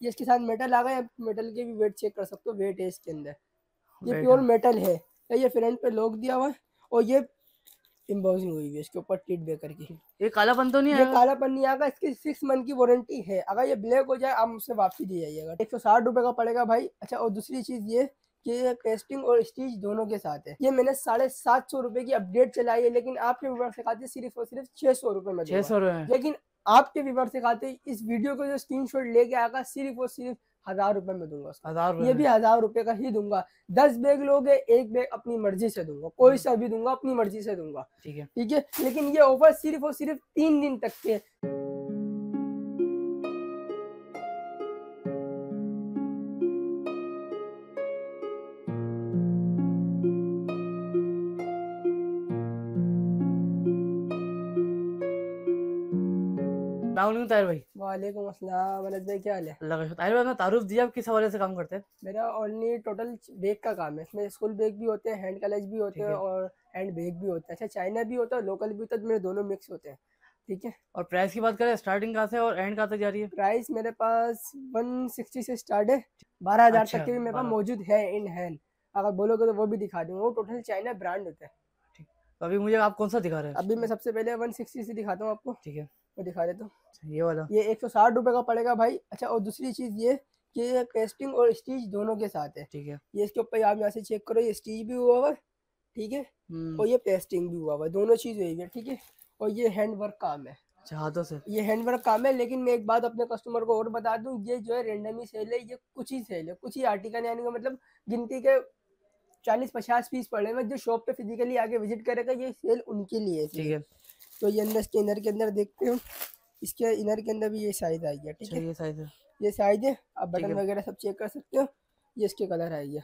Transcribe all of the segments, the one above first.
ये इसके साथ मेटल आ गया मेटल के भी वेट चेक कर सकते हो वेट है इसके अंदर। ये प्योर मेटल है। ये फ्रंट पे लॉक दिया हुआ है और ये एम्बोसिंग हुई है इसके ऊपर टीट बेकर की। ये कालापन तो नहीं ये कालापन नहीं आएगा इसकी सिक्स मंथ की वारंटी है। अगर ये ब्लैक हो जाए आप मुझसे वापसी दे जाइएगा। एक सौ साठ रुपए का पड़ेगा भाई। अच्छा और दूसरी चीज़ ये कि ये टेस्टिंग और स्टिच दोनों के साथ है। ये मैंने साढ़े सात सौ रुपए की अपडेट चलाई है लेकिन आपके व्यूवर से खाते सिर्फ़ और सिर्फ़ छह सौ रुपए में छह सौ रुपए लेकिन आपके व्यूवर से खाते इस वीडियो को जो स्क्रीन शॉट लेके आएगा सिर्फ़ और सिर्फ़ हज़ार रुपए में दूँगा। हज़ार ये भी हज़ार रुपए का ही दूँगा। दस बैग लोगे एक बैग अपनी मर्ज़ी से दूँगा। कोई सा भी दूँगा अपनी मर्ज़ी से दूँगा। ठीक है। ठीक है? लेकिन ये ऑफ़र सिर्फ़ और सिर्फ़ तीन दिन तक के सलाम ताहिर भाई। वालेकुम अस्सलाम अनस भाई क्या हाल है? अल्लाह का ताहिर भाई अपना तारुफ दिया आप किस हवाले से काम करते हैं? मेरा ओनली टोटल बैग का काम है। इसमें स्कूल बैग भी होते हैं हैंड कलेज भी होते हैं और हैंड बैग भी होते हैं। अच्छा चाइना भी होता है लोकल भी होता है तो मेरे दोनों मिक्स होते हैं। ठीक है? और प्राइस की बात करें स्टार्टिंग कहाँ से और एंड कहाँ तक जा रही है? प्राइस मेरे पास 160 से स्टार्ट है। बारह हज़ार अच्छा, तक के भी मेरे पास मौजूद है इन हैंड अगर बोलोगे तो वो भी दिखा दूँगा। वो टोटल चाइना ब्रांड होता है। तो अभी मुझे आप कौन सा दिखा रहे हैं? अभी मैं सबसे पहले 160 से दिखाता हूँ आपको। ठीक है। मैं दिखा देता हूँ अच्छा, ये वाला। ये एक सौ साठ रुपये का पड़ेगा भाई। अच्छा और दूसरी चीज़ ये कि ये पेस्टिंग और स्टिच दोनों के साथ है। ठीक है। ये इसके ऊपर आप यहाँ से चेक करो ये स्टिच भी हुआ हुआ ठीक है? हम्म, और ये पेस्टिंग भी हुआ हुआ दोनों चीज़ हुई है ठीक है? और ये हैंड वर्क काम है। अच्छा हाथों से ये हैंड वर्क काम है लेकिन मैं एक बात अपने कस्टमर को और बता दूँ ये जो है रेंडम ही सेल है ये कुछ ही सेल है। कुछ ही आर्टिकल यानी कि मतलब गिनती के चालीस पचास पीस पड़े हुए जो शॉप पे फिजिकली आके विज़िट करेगा ये सेल उनके लिए ठीक है। तो ये अंदर इसके इनर के अंदर देखते हो इसके इनर के अंदर भी ये साइज़ आई है ठीक है? ये साइज़ है। ये साइज़ है आप बटन वगैरह सब चेक कर सकते हो ये इसके कलर है ये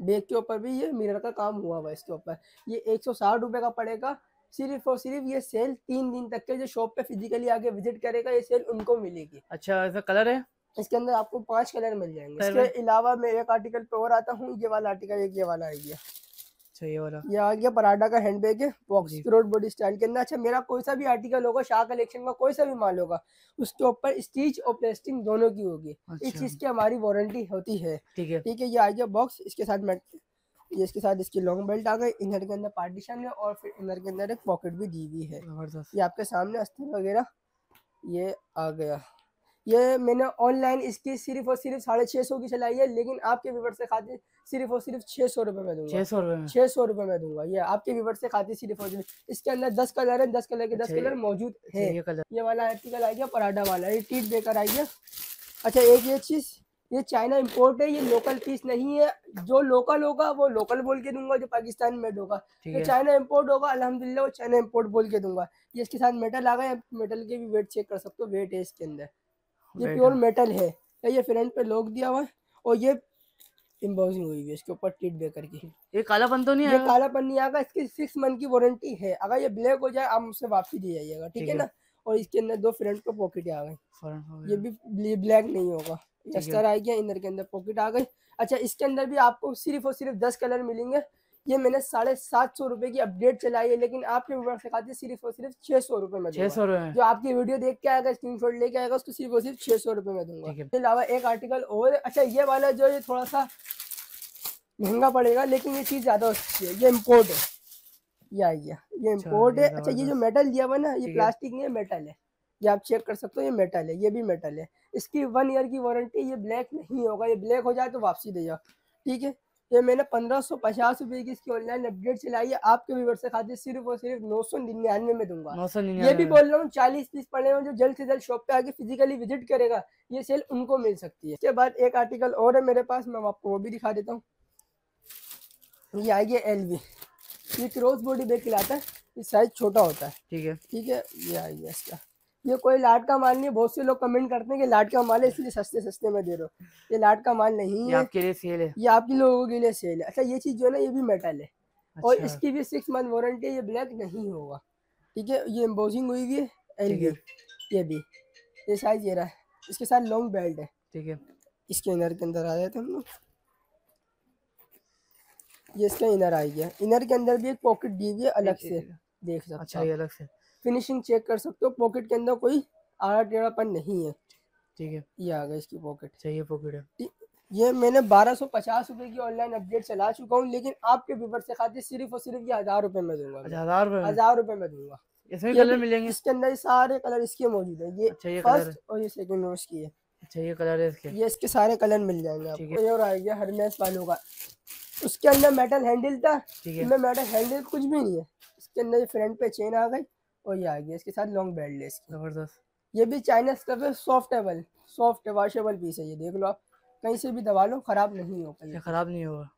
बैग के ऊपर भी ये मिरर का काम हुआ हुआ है इसके ऊपर। ये एक सौ साठ रुपये का पड़ेगा सिर्फ़ और सिर्फ़ ये सेल तीन दिन तक के जो शॉप पे फिजिकली आके विज़िट करेगा ये सेल उनको मिलेगी। अच्छा इसका कलर है? इसके अंदर आपको पाँच कलर मिल जाएँगे। इसके अलावा मैं एक आर्टिकल पे और आता हूँ ये वाला आर्टिकल एक ये वाला आ गया अच्छा ये वाला ये आ गया पराठा का हैंडबैग है बॉक्स रोड बॉडी स्टाइल के अंदर। अच्छा मेरा कोई सा भी आर्टिकल होगा शाह कलेक्शन का कोई सा भी माल होगा उसके ऊपर स्टिच और प्लेस्टिंग दोनों की होगी। इस अच्छा। चीज़ की हमारी वारंटी होती है। ठीक है। ठीक है ये आ गया बॉक्स इसके साथ ये इसके साथ इसकी लॉन्ग बेल्ट आ गई इनर के अंदर पार्टीशन है और फिर इनर के अंदर एक पॉकेट भी दी हुई है। ये आपके सामने अस्तर वगैरह ये आ गया। ये मैंने ऑनलाइन इसकी सिर्फ़ और सिर्फ़ साढ़े छः सौ की चलाई है लेकिन आपके व्यूवर से खाते सिर्फ़ और सिर्फ़ छः सौ रुपये में दूँगा। छह सौ रुपए में? छः सौ रुपये में दूँगा ये आपके व्यूवर से खाते सिर्फ़ और सिर्फ़। इसके अंदर दस कलर है दस कलर के दस अच्छा, कलर मौजूद अच्छा, है। ये कलर। ये वाला आर्टिकल आ गया पराठा वाला। ये टीट बेकर आ गया अच्छा एक ये चीज़ ये चाइना इंपोर्ट है ये लोकल पीस नहीं है। जो लोकल होगा वो लोकल बोल के दूँगा जो पाकिस्तान मेड होगा। जो चाइना इंपोर्ट होगा अल्हम्दुलिल्लाह वो चाइना इंपोर्ट बोल के दूँगा। ये इसके साथ मेटल आ गया मेटल के भी वेट चेक कर सकते हो वेट है इसके अंदर। ये प्योर। मेटल है। ये फ्रंट पे लॉक दिया हुआ है? और ये एम्बोसिंग हुई हुई है इसके ऊपर टीट बेकर की। ये कालापन तो नहीं ये आएगा कालापन नहीं आएगा इसकी सिक्स मंथ की वारंटी है। अगर ये ब्लैक हो जाए आप मुझसे वापसी दे जाइएगा ठीक है। ना? और इसके अंदर दो फ्रंट पे पॉकेट आ गई हो ये भी ब्लैक नहीं होगा। है। आ गया इनर के अंदर पॉकेट आ गई। अच्छा इसके अंदर भी आपको सिर्फ़ और सिर्फ़ दस कलर मिलेंगे। ये मैंने साढ़े सात सौ रुपए की अपडेट चलाई है लेकिन आपके व्यूवर से खाते सिर्फ़ और सिर्फ़ छह सौ रुपए में छह सौ रुपए जो आपकी वीडियो देख के आएगा स्क्रीनशॉट लेके आएगा उसको सिर्फ़ और सिर्फ़ छह सौ रुपए में दूँगा। इसके अलावा एक आर्टिकल और अच्छा ये वाला जो ये थोड़ा सा महँगा पड़ेगा लेकिन ये चीज़ ज़्यादा अच्छी है ये इम्पोर्ट है। ये आ गया ये अच्छा, इम्पोर्ट है। अच्छा ये जो मेटल दिया हुआ ना ये प्लास्टिक नहीं है मेटल है। ये आप चेक कर सकते हो ये मेटल है ये भी मेटल है। इसकी वन ईयर की वारंटी ये ब्लैक नहीं होगा ये ब्लैक हो जाए तो वापसी दे जाओ। ठीक है? ये मैंने पंद्रह सौ पचास रुपए की इसकी ऑनलाइन अपडेट चलाई है। आपके व्यूवर से खाते सिर्फ़ और सिर्फ़ नौ सौ निन्यानवे में दूँगा। नौ सौ ये भी बोल रहा हूँ चालीस पीस पड़े हुए हैं, जो जल्द से जल्द शॉप पे आके फिजिकली विज़िट करेगा ये सेल उनको मिल सकती है। इसके बाद एक आर्टिकल और है मेरे पास मैं आपको वो भी दिखा देता हूँ। ये आ गया एल ये क्रॉस बॉडी बैग खिलाता है ये साइज़ छोटा होता है। ठीक है। ठीक है ये आ गया इसका। ये कोई लाट का माल नहीं है बहुत से लोग कमेंट करते हैं कि लाट का माल है इसलिए सस्ते सस्ते में दे रहे हो। ये लाट का माल नहीं ये है। आपके लिए सेल है। ये आपके लोगों के लिए सेल है। अच्छा ये चीज़ जो है ना ये भी मेटल है। और अच्छा। इसकी भी सिक्स मंथ वारंटी है ये ब्लैक नहीं होगा। ठीक है ये एम्बोजिंग हुई हुई है। एल ये भी। ये साइज़ ये रहा है। इसके साथ लॉन्ग बेल्ट है। ठीक है। इसके इनर के अंदर आ जाते हम लोग। ये इसका इनर आ गया। इनर के अंदर भी एक पॉकेट दी हुई है अलग से देख सकते अच्छा ये अलग से। फिनिशिंग चेक कर सकते हो। पॉकेट के अंदर कोई आड़ा टेढ़ापन नहीं है। ठीक है। ये आ गया इसकी पॉकेट अच्छा ये पॉकेट है। ये मैंने बारह सौ पचास रुपए की ऑनलाइन अपडेट चला चुका हूँ लेकिन आपके व्यूवर से खाते सिर्फ़ और सिर्फ़ ये हज़ार रुपए में दूँगा। अच्छा हज़ार रुपए में? हज़ार रुपए में दूँगा। इसमें कलर भी- मिल जाएँगे इसके अंदर ये सारे कलर इसके मौजूद है। ये अच्छा ये फ़र्स्ट और ये सेकंड इसकी है। अच्छा ये कलर है इसके। ये इसके सारे कलर मिल जाएँगे आपको। ये और आ गया हरमेस वालों का। उसके अंदर मेटल हैंडल था। इसमें मेटल हैंडल कुछ भी नहीं है। इसके अंदर फ्रंट पे चेन आ गई। और ये आ गया इसके साथ लॉन्ग बेल्ट इसकी। ज़बरदस्त। ये भी चाइना स्टफ़ है सॉफ्टेबल सॉफ्ट वॉशेबल पीस है ये देख लो आप। कहीं से भी दबा लो खराब नहीं होगा ये खराब नहीं होगा।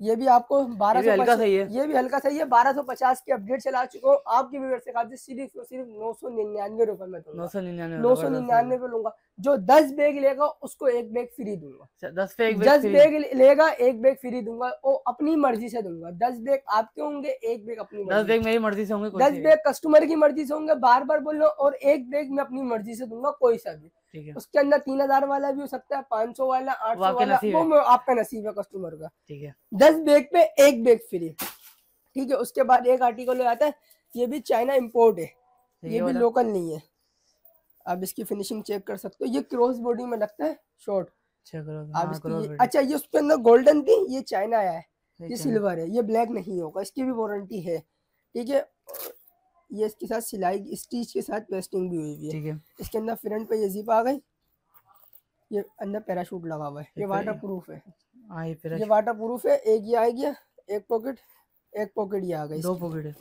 ये भी आपको बारह सौ हल्का सही है। ये भी हल्का सही है बारह सौ पचास की अपडेट चला चुका हूँ। आपकी व्यूअर से सिर्फ़ सिर्फ़ नौ सौ निन्यानवे रुपए में नौ सौ निन्यानवे नौ सौ निन्यानवे पे लूँगा। जो दस बैग लेगा उसको एक बैग फ्री दूँगा। अच्छा, दस एक दस बैग लेगा एक बैग फ्री दूँगा वो अपनी मर्ज़ी से दूँगा। दस बैग आपके होंगे एक बैग अपनी दस बैग मेरी मर्ज़ी से होंगे दस बैग कस्टमर की मर्ज़ी से होंगे बार बार बोल लो और एक बैग मैं अपनी मर्ज़ी से दूँगा कोई सा भी। उसके अंदर तीन हज़ार वाला भी हो सकता है पाँच सौ वाला आठ सौ वाला वो आपका नसीब है कस्टमर का। ठीक है। दस बैग पे एक बैग फ्री। ठीक है उसके बाद एक आर्टिकल हो आता है ये भी चाइना इम्पोर्ट है। ये भी लोकल नहीं है। आप इसकी फिनिशिंग चेक कर सकते हो। ये क्रॉस बॉडी में लगता है? शॉर्ट अच्छा आप हाँ, इसकी ये- अच्छा ये उसके अंदर गोल्डन थी ये चाइना आया है। ये सिल्वर है? ये ब्लैक नहीं होगा इसकी भी वारंटी है। ठीक है? ये इसके साथ सिलाई स्टिच के साथ पेस्टिंग भी हुई हुई है। ठीक है। इसके अंदर फ्रंट पे ये जिप आ गई। ये अंदर पैराशूट लगा हुआ है। ये वाटर प्रूफ है। हाँ ये वाटर प्रूफ है एक ये आ गया एक पॉकेट एक पॉकेट ये आ गई दो पॉकेट है।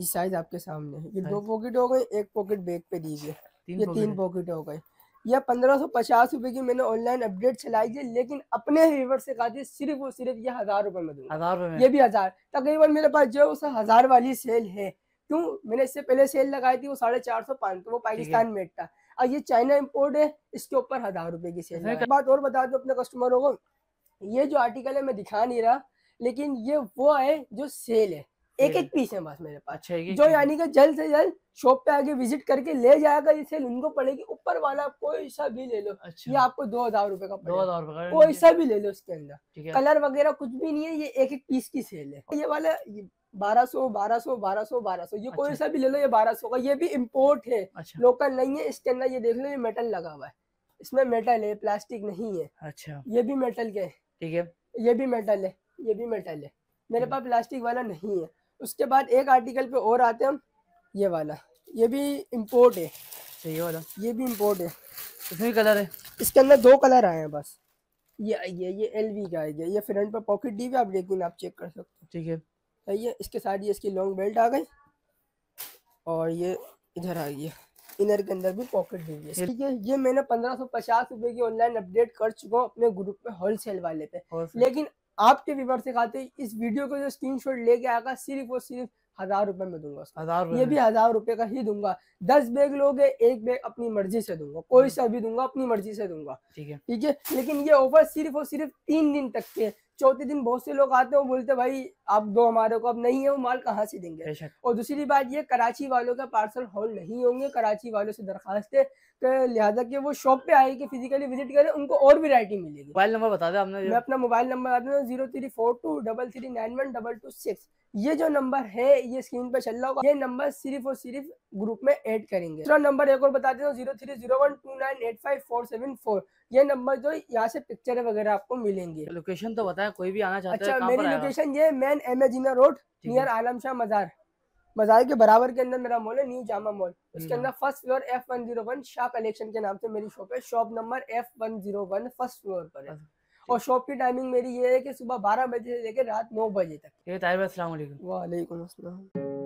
ये साइज़ आपके सामने है। ये दो पॉकेट हो गए एक पॉकेट बैग पे दीजिए। ये तीन पॉकेट हो गए। ये पंद्रह सौ पचास रुपए की मैंने ऑनलाइन अपडेट चलाई है लेकिन अपने से खाती सिर्फ़ और सिर्फ़ ये हज़ार रुपए में दूँगा। हज़ार रुपए ये भी हज़ार। तकरीबन मेरे पास जो है उस हज़ार वाली सेल है। क्यों? मैंने इससे पहले सेल लगाई थी वो साढ़े चार सौ पाँच वो पाकिस्तान मेड था। और ये चाइना इम्पोर्ट है इसके ऊपर हज़ार रुपए की सेल लगाई। बात और बता दो अपने कस्टमरों को ये जो आर्टिकल है मैं दिखा नहीं रहा लेकिन ये वो है जो सेल है। एक एक पीस। है बस मेरे पास। अच्छा जो यानी कि जल्द से जल्द शॉप पे आके विज़िट करके ले जाएगा ये सेल उनको पड़ेगी। ऊपर वाला कोई सा भी ले लो। अच्छा। ये आपको दो हज़ार रूपए का दो पड़ेगा हज़ार रुपए कोई सा भी ले लो इसके अंदर। कलर वगैरह कुछ भी नहीं है ये एक एक पीस की सेल है। ये वाला बारह सौ बारह सौ बारह सौ बारह सौ ये अच्छा। कोई अच्छा। सा भी ले लो ये बारह सौ का। ये भी इम्पोर्ट है। अच्छा। लोकल नहीं है इसके अंदर ये देख लो ये मेटल लगा हुआ है। इसमें मेटल है प्लास्टिक नहीं है। अच्छा। ये भी मेटल के ठीक है। ये भी मेटल है ये भी मेटल है। मेरे हम्म। पास प्लास्टिक वाला नहीं है। उसके बाद एक आर्टिकल पे और आते हैं हम। ये वाला। ये भी इम्पोर्ट है। ये वाला। ये भी इम्पोर्ट है। इसमें कलर है। इसके अंदर दो कलर आए हैं बस। ये ये ये एल वी का है। ये फ्रंट पे पॉकेट हुई है, आप लेकिन आप चेक कर सकते हो। ठीक है। सही है इसके साथ ये इसकी लॉन्ग बेल्ट आ गई। और ये इधर आ गई इनर के अंदर भी पॉकेट दी हुई है। ठीक है ये मैंने पंद्रह सौ पचास रुपए की ऑनलाइन अपडेट कर चुका हूँ अपने ग्रुप में होलसेल वाले पे। लेकिन आपके व्यूवर से खाते इस वीडियो को जो स्क्रीन शॉट लेके आएगा सिर्फ़ और सिर्फ़ हज़ार रुपए में दूँगा हज़ार ये भी हज़ार रुपए का ही दूँगा। दस बैग लोगे एक बैग अपनी मर्ज़ी से दूँगा। कोई हम्म। सा भी दूँगा अपनी मर्ज़ी से दूँगा। ठीक है। ठीक है? लेकिन ये ऑफ़र सिर्फ़ और सिर्फ़ तीन दिन तक के। चौथे दिन बहुत से लोग आते हैं वो बोलते भाई आप दो हमारे को अब नहीं है वो माल कहाँ से देंगे? और दूसरी बात ये कराची वालों का पार्सल हॉल नहीं होंगे कराची वालों से दरखास्त है लिहाजा कि वो शॉप पे आए कि फिजिकली विज़िट करें उनको और वैरायटी मिलेगी। मोबाइल नंबर बता दें आपने मैं अपना मोबाइल नंबर बता दूँ zero three four two double three nine one double two six ये जो नंबर है ये स्क्रीन पे चल रहा होगा ये नंबर सिर्फ़ और सिर्फ़ ग्रुप में ऐड करेंगे। दूसरा नंबर एक और बता देता हूँ zero three zero one two nine eight five four seven four ये नंबर जो यहाँ से पिक्चर वगैरह आपको मिलेंगे। लोकेशन तो बताया कोई भी आना चाहता अच्छा कहाँ मेरी लोकेशन ये मेन एमेजिना रोड नियर आलम शाह मजार मजार के बराबर के अंदर मेरा मॉल है न्यू जामा मॉल उसके हाँ। अंदर first floor F one zero one Shah collection के नाम से मेरी शॉप है। Shop number F one zero one first floor पर है। अच्छा, और शॉप की टाइमिंग मेरी ये है कि सुबह बारह बजे से लेकर रात नौ बजे तक। अस्सलाम वालेकुम अस्सलाम।